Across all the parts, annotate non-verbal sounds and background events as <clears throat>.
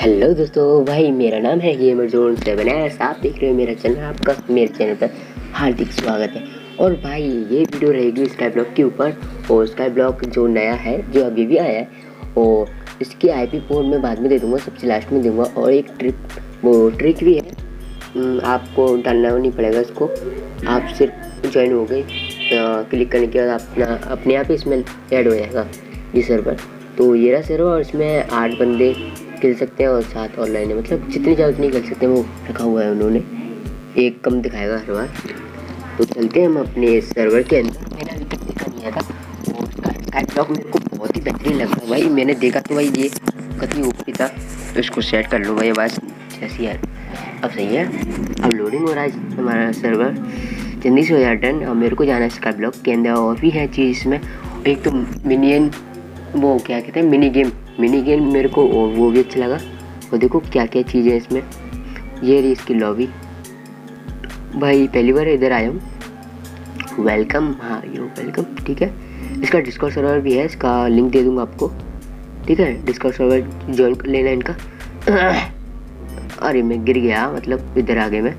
Hello दोस्तों भाई मेरा नाम है गेमर जोन सेवन एस। आप देख रहे हो मेरा चैनल आपका मेरे चैनल पर हार्दिक स्वागत है। और भाई ये वीडियो रहेगी स्काई ब्लॉक के ऊपर। और स्काई ब्लॉक जो नया है जो अभी भी आया है और इसकी आईपी कोड मैं बाद में दे दूँगा सबसे लास्ट में दूँगा। और एक ट्रिक वो ट्रिक भी है। हम्म, आपको डालना नहीं पड़ेगा इसको। आप सिर्फ़ ज्वाइन हो गए क्लिक करने के बाद अपना अपने आप ही इसमें ऐड हो जाएगा जी सर्वर तो ये रहा सर्वर और इसमें आठ बंदे खेल सकते हैं और सात ऑनलाइन है। मतलब जितनी ज़्यादा उतनी खेल सकते हैं, वो रखा हुआ है उन्होंने। एक कम दिखाएगा हर बार। तो चलते हैं हम अपने सर्वर के अंदर। मैंने अभी तक देखा नहीं था स्काई ब्लॉक मेरे को बहुत ही बेहतरीन लग लगा भाई। मैंने देखा तो भाई ये कति ऊपरी था। तो इसको सेट कर लूँगा ये बात जैसी है अब सही है। अब लोडिंग हो रहा है हमारा सर्वर जल्दी से हो जाए डन और मेरे को जाना है स्काई ब्लॉक के अंदर। और भी है चीज़ इसमें। एक तो मिनियन वो क्या कहते हैं? मिनी गेम मिनी गेम मेरे को वो भी अच्छा लगा। और देखो क्या क्या चीज़ें इसमें। ये रही इसकी लॉबी भाई, पहली बार इधर आया हूँ। वेलकम हाँ यो वेलकम ठीक है। इसका डिस्काउंट सर्वर भी है, इसका लिंक दे दूँगा आपको। ठीक है डिस्काउंट सर्वर ज्वाइन कर लेना इनका। <coughs> अरे, मैं गिर गया मतलब इधर आ गए मैं।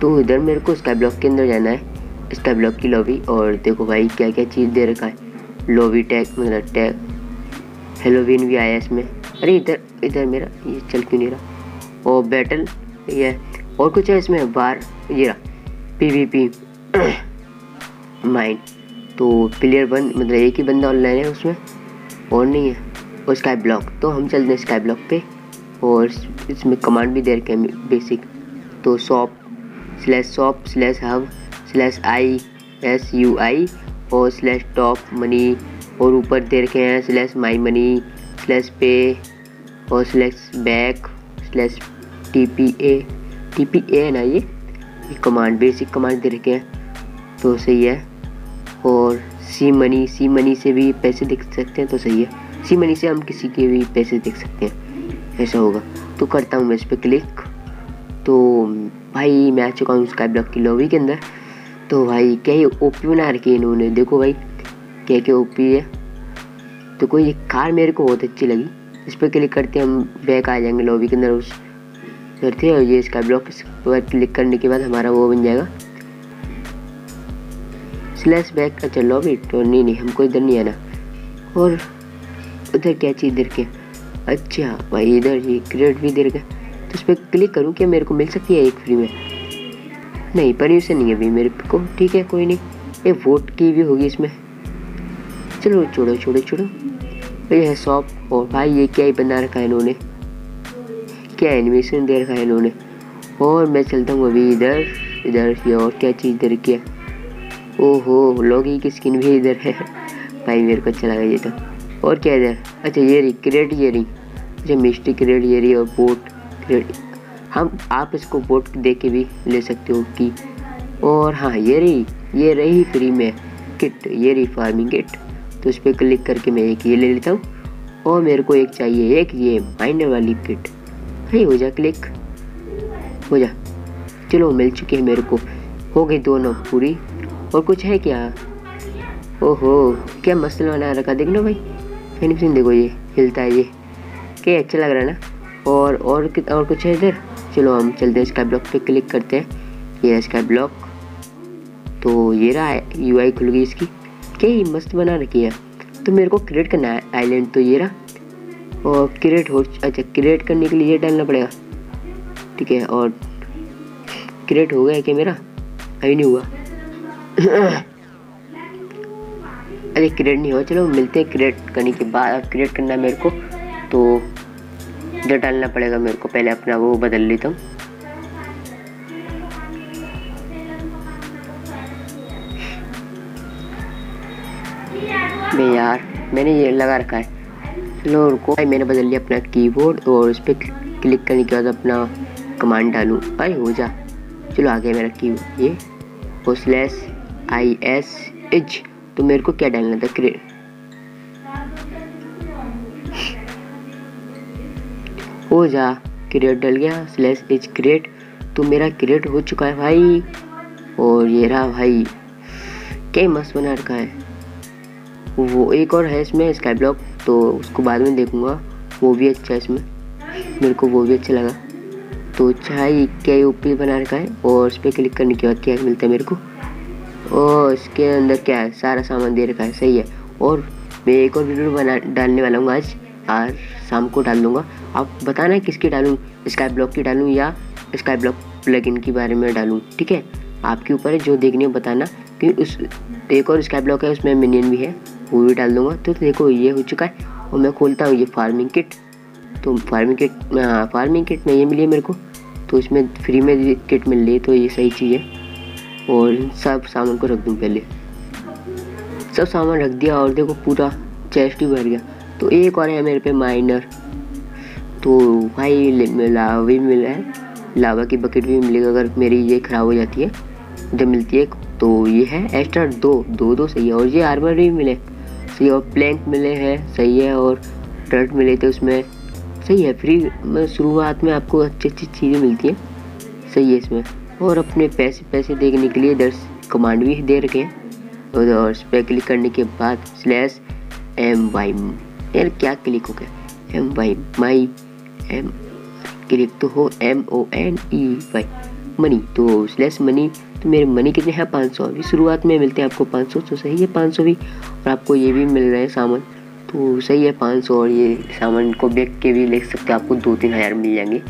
तो इधर मेरे को स्काई ब्लॉक के अंदर जाना है। स्काई ब्लॉक की लॉबी और देखो भाई क्या क्या चीज़ दे रखा है। लॉबी टैग मतलब टैग हेलोवीन भी आया इसमें। अरे इधर इधर मेरा, ये चल क्यों नहीं रहा? और बैटल ये, और कुछ है इसमें? बार ये रहा। पी माइंड <clears throat> तो प्लेयर वन मतलब एक ही बंदा ऑनलाइन है उसमें, और नहीं है। और स्काई ब्लॉक तो हम चलते हैं स्काई ब्लॉक पे, और इसमें कमांड भी दे रखे हैं बेसिक तो shop slash shop slash hub slash I S U I और स्लैश टॉप मनी और ऊपर दे रखे हैं slash my money slash pay और slash back slash T P A T P A है ना ये? कमांड बेसिक कमांड दे रखे हैं। तो सही है। और सी मनी सी मनी से भी पैसे देख सकते हैं तो सही है। सी मनी से हम किसी के भी पैसे देख सकते हैं। ऐसा होगा। तो करता हूँ मैं इस पर क्लिक तो भाई, मैं आ चुका हूँ स्काई ब्लॉक की लॉबी के अंदर। तो भाई, क्या ही ओपी बना रखी है इन्होंने? देखो भाई। क्या क्या ओपी है। तो कोई एक कार मेरे को बहुत अच्छी लगी। इस पर क्लिक करते हम बैक आ जाएँगे लॉबी के अंदर उस करते और ये स्काई ब्लॉक इस पर क्लिक करने के बाद हमारा वो बन जाएगा। स्लैश बैक अच्छा लॉबी तो नहीं नहीं, हमको इधर नहीं आना। और उधर क्या चीज़ इधर के अच्छा भाई इधर ये क्रेडिट भी इधर का। तो उस पर क्लिक करूँ क्या? मेरे को मिल सकती है एक फ्री में? नहीं परमिशन नहीं है अभी मेरे को। ठीक है, कोई नहीं। ये वोट की भी होगी इसमें। चलो, छोड़ो छोड़ो छोड़ो। ये है शॉप और भाई, ये क्या ही बना रखा है इन्होंने? क्या एनिमेशन दे रखा है इन्होंने? और मैं चलता हूँ अभी इधर इधर ये और क्या चीज़ इधर किया ओहो लॉगी की स्किन भी इधर है। भाई, मेरे को अच्छा लगा ये तो। और क्या इधर? अच्छा ये रही क्रेड ये रही अच्छा मिस्टी क्रेड ये रही और बोट क्रेड हम, आप इसको बोट दे के भी ले सकते हो कि और हाँ ये रही ये रही फ्री में। किट ये रही फ़ार्मिंग किट तो उस पर क्लिक करके मैं एक ये ले लेता हूँ। और मेरे को एक चाहिए एक ये माइनर वाली किट है हो जा क्लिक हो जा। चलो, मिल चुकी है मेरे को। हो गई दोनों पूरी। और कुछ है क्या? ओहो, क्या मसल बना रखा देखना भाई। फिनिशिंग देखो ये, हिलता है ये। क्या अच्छा लग रहा है ना? और और और कुछ है इधर? चलो, हम चलते हैं स्काई ब्लॉक पे क्लिक करते हैं। ये स्काई ब्लॉक तो ये रहा है यू आई खुल गई इसकी। ही मस्त बना रखी है। तो मेरे को क्रिएट करना है आइलैंड तो ये रहा। और क्रिएट हो अच्छा क्रिएट करने के लिए ये डालना पड़ेगा। ठीक है, और क्रिएट हो गया क्या मेरा? अभी नहीं हुआ। <coughs> अरे क्रिएट नहीं हुआ। चलो, मिलते हैं क्रिएट करने के बाद क्रिएट करना है मेरे को। तो इधर डालना पड़ेगा मेरे को, पहले अपना वो बदल लेता हूँ। मैं यार, मैंने ये लगा रखा है। चलो रुको भाई मैंने बदल लिया अपना कीबोर्ड और उस पर क्लिक करने के बाद अपना कमांड डालूँ। अरे हो जा। चलो आ गया मेरा की ये और आई एस एच तो मेरे को क्या डालना था? क्रे हो जा। क्रिएट डल गया। स्लैश एच क्रिएट तो मेरा क्रिएट हो चुका है भाई। और ये रहा भाई। क्या मस्त बना रखा है। वो एक और है इसमें स्काई ब्लॉक तो उसको बाद में देखूँगा। वो भी अच्छा है इसमें। मेरे को वो भी अच्छा लगा। तो चाय क्या यूपी बना रखा है और उस पर क्लिक करने के बाद क्या मिलता है मेरे को। और इसके अंदर क्या है, सारा सामान दे रखा है, सही है। और मैं एक और वीडियो बना, डालने वाला हूँ आज। आज शाम को डाल दूँगा। आप बताना है किसकी डालूँ स्काई ब्लॉक की डालूँ या स्काई ब्लॉक प्लगइन के बारे में डालूँ, ठीक है? आपके ऊपर है, जो देखने बताना। कि उस एक और स्काई ब्लॉक है, उसमें मिनियन भी है, वो भी डाल दूँगा। तो देखो, ये हो चुका है और मैं खोलता हूँ ये फ़ार्मिंग किट तो फ़ार्मिंग किट में हाँ फ़ार्मिंग किट में ये मिली है मेरे को। तो इसमें फ्री में किट मिल रही है तो ये सही चीज़ है। और सब सामान को रख दूँ पहले। सब सामान रख दिया और देखो पूरा चेस्ट ही भर गया। तो एक और है मेरे पे माइनर तो भाई लावा भी मिला है। लावा की बकेट भी मिलेगा, अगर मेरी ये ख़राब हो जाती है, जब मिलती है तो ये है एक्स्ट्रा दो दो दो सही है। और ये आर्मर भी मिले। सही और प्लैंक मिले हैं, सही है, और डर्ट मिले थे उसमें। सही है फ्री में शुरुआत में आपको अच्छी अच्छी चीज़ें मिलती हैं। सही है इसमें। और अपने पैसे पैसे देखने के लिए इधर कमांड भी दे रखे हैं। और इस पर क्लिक करने के बाद स्लैश एम वाई यार, क्या क्लिक हो गया? M Y my M click तो हो M O N E Y money तो स्लैश मनी तो मेरे मनी कितने हैं? पाँच सौ। अभी शुरुआत में मिलते हैं आपको पाँच सौ तो सही है पाँच सौ भी। और आपको ये भी मिल रहे हैं सामान। तो सही है पाँच सौ और ये सामान को बेच के भी ले सकते हैं, आपको दो तीन हज़ार मिल जाएँगे।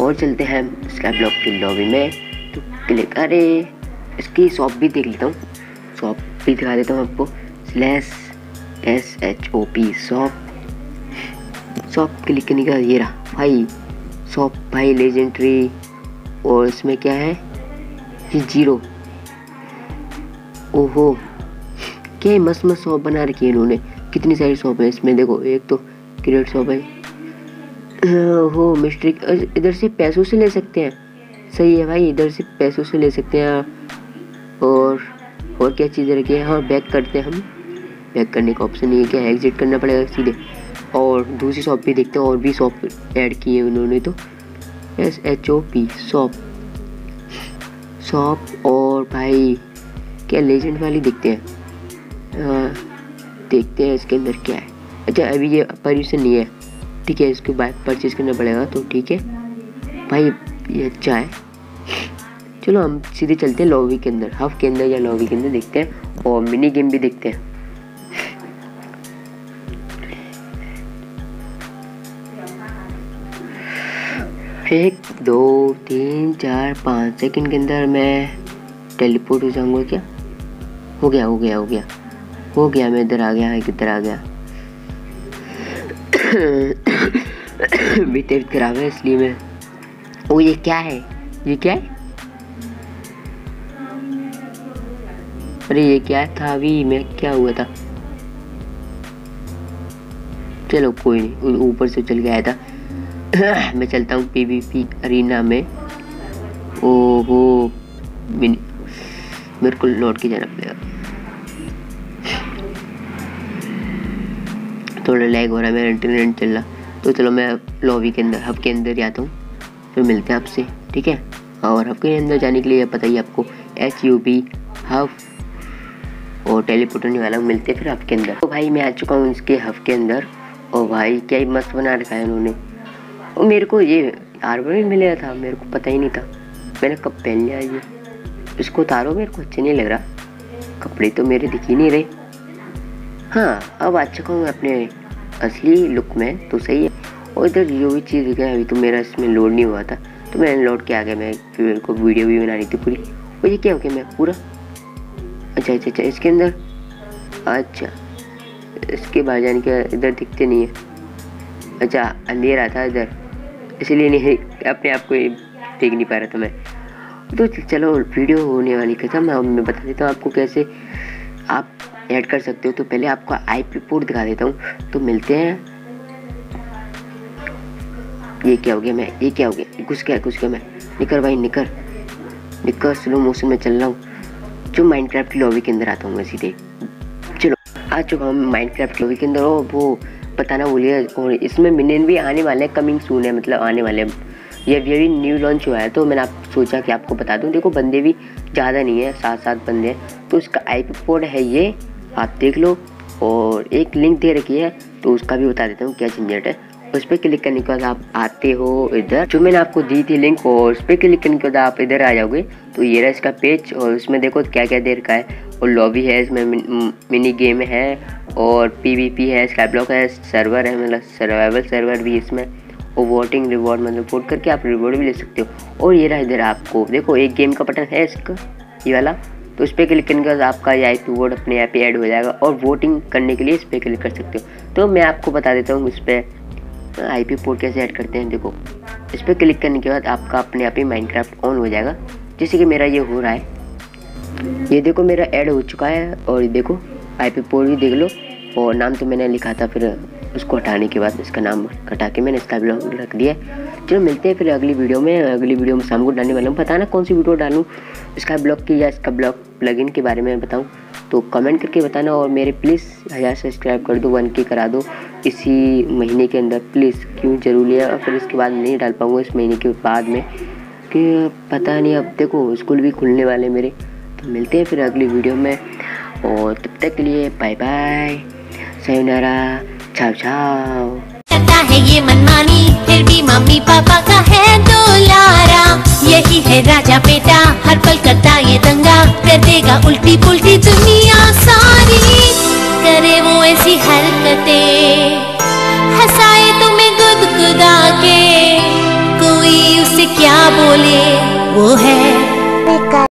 और चलते हैं स्काई ब्लॉक की लॉबी में। तो क्लिक अरे, इसकी शॉप भी देख लेता हूँ। शॉप भी दिखा देता हूँ आपको। Slash S H O P shop shop click करने का ये रहा। भाई शॉप भाई लेजेंड्री और इसमें क्या है? ज़ीरो। ओहो, क्या मस्त मस्त शॉप बना रखी है इन्होंने। कितनी सारी शॉप है इसमें? देखो, एक तो क्रिएट शॉप है। हो मिस्ट्री इधर से पैसों से ले सकते हैं। सही है भाई, इधर से पैसों से ले सकते हैं और और क्या चीज़ें रखी है? हाँ बैक करते हैं हम। बैक करने का ऑप्शन नहीं है क्या? एग्जिट करना पड़ेगा सीधे। और दूसरी शॉप भी देखते हैं, और भी शॉप ऐड की है उन्होंने तो। S H O P shop shop और भाई, क्या लेजेंड वाली देखते हैं? देखते हैं इसके अंदर क्या है। अच्छा अभी ये परमिशन नहीं है। ठीक है, इसको बाइक परचेज करना पड़ेगा तो ठीक है। भाई, ये अच्छा है। चलो, हम सीधे चलते हैं लॉबी के अंदर हफ के अंदर या लॉबी के अंदर देखते हैं और मिनी गेम भी देखते हैं। एक, दो, तीन, चार, पाँच सेकंड के अंदर मैं टेलीपोर्ट हो जाऊँगा क्या? हो गया हो गया हो गया। हो गया, मैं इधर आ गया इधर आ गया। <coughs> भी खराब है इसलिए मैं ओ, ये क्या है? ये क्या है? अरे, ये क्या था अभी? मैं क्या हुआ था? चलो, कोई नहीं, ऊपर से चल गया था। <laughs> मैं चलता हूँ पीवीपी अरीना में। ओहो मेरे को लौट के जाना पड़ेगा। थोड़ा लैग हो रहा है, मेरा इंटरनेट चल रहा। तो चलो मैं लॉबी के अंदर हब के अंदर जाता हूँ। फिर मिलते हैं आपसे, ठीक है? और हब के अंदर जाने के लिए पता ही आपको एच यू बी हब और टेलीपोर्ट वाला मिलते हैं फिर हब के अंदर। तो भाई, मैं आ चुका हूँ इसके हब के अंदर। और भाई, क्या ही मस्त बना रखा है उन्होंने। और मेरे को ये आर्मर भी मिला था, मेरे को पता ही नहीं था। मैंने कब पहन लिया ये? इसको उतारो मेरे को अच्छा नहीं लग रहा। कपड़े तो मेरे दिख ही नहीं रहे। हाँ अब आ चुका हूँ अपने असली लुक में तो सही है। और इधर जो भी चीज़ दिखा अभी तो मेरा इसमें लोड नहीं हुआ था। तो मैंने लोड के आ गया मैं फिर मेरे को वीडियो भी बनानी थी पूरी। और ये क्या हो गया मैं पूरा? अच्छा अच्छा अच्छा इसके अंदर? अच्छा इसके बाहर जाने के इधर दिखते नहीं है। अच्छा अंधेरा था इधर। इसीलिए नहीं, अपने आप को देख नहीं पा रहा था मैं। तो चलो, वीडियो होने वाली खत्म अब मैं बता देता हूँ आपको कैसे आप ऐड कर सकते हो। तो पहले आपको आई पी पोर्ट दिखा देता हूँ। तो मिलते हैं। ये क्या हो गया मैं, ये क्या हो गया, घुस गया घुस गया मैं। निकर भाई निकर निकर स्लो मोशन में चल रहा हूँ। जो माइंड क्राफ्ट लॉबी के अंदर आता हूँ मैं सीधे। चलो, आ चुका हूँ माइंड क्राफ्ट लॉबी के अंदर वो बताना भूलिए, और इसमें मिनियन भी आने वाले हैं कमिंग सून है मतलब आने वाले ये अभी अभी न्यू लॉन्च हुआ है तो मैंने आप सोचा कि आपको बता दूँ। देखो, बंदे भी ज़्यादा नहीं है सात सात बंदे हैं। तो उसका आई पी कोड है ये, आप देख लो, और एक लिंक दे रखी है तो उसका भी बता देता हूँ क्या झंझट है। उस पर क्लिक करने के बाद आप आते हो इधर। जो मैंने आपको दी थी लिंक और उस पर क्लिक करने के बाद आप इधर आ जाओगे तो ये रहा इसका पेज और उसमें देखो क्या क्या देर का है। और लॉबी है, इसमें मिनी गेम है और पीवीपी है स्काई ब्लॉक है सर्वर है मतलब सर्वाइवल सर्वर भी इसमें। और वोटिंग रिवॉर्ड मतलब वोट करके आप रिवॉर्ड भी ले सकते हो। और ये रहा इधर आपको, देखो एक गेम का बटन है इसका, ये वाला। तो उस पर क्लिक करने के बाद आपका ये आई पी वोट अपने ऐप ऐड हो जाएगा और वोटिंग करने के लिए इस पर क्लिक कर सकते हो। तो मैं आपको बता देता हूँ इस पर आई पी पोर्ट कैसे ऐड करते हैं, देखो। इस पर क्लिक करने के बाद आपका अपने आप ही माइनक्राफ्ट ऑन हो जाएगा। जैसे कि मेरा ये हो रहा है। ये देखो मेरा ऐड हो चुका है और देखो। आई पी पोर्ट भी देख लो। और नाम तो मैंने लिखा था, फिर उसको हटाने के बाद इसका नाम हटा के मैंने इसका ब्लॉग रख दिया। चलो मिलते हैं फिर अगली वीडियो में। अगली वीडियो में शाम को डालने वाला हूँ। बताना कौन सी वीडियो डालूँ, इसका ब्लॉग की या इसका ब्लॉग प्लगइन के बारे में बताऊँ। तो कमेंट करके बताना और मेरे प्लीज़ हज़ार सब्सक्राइब कर दो वन के करा दो। इसी महीने के अंदर प्लीज़ क्यों ज़रूरी है और फिर इसके बाद नहीं डाल पाऊँगा इस महीने के बाद में। कि पता नहीं, अब देखो स्कूल भी खुलने वाले मेरे। तो मिलते हैं फिर अगली वीडियो में। और तब तक के लिए बाय बाय सयोनारा छाव छाव है ये मनमानी, फिर भी मम्मी पापा का है यही है राजा बेटा, हर पल करता ये दंगा। कर देगा उल्टी पुल्टी दुनिया सारी। करे वो ऐसी हरकतें। हंसाए तुम्हें गुदगुदा के कोई उसे क्या बोले, वो है।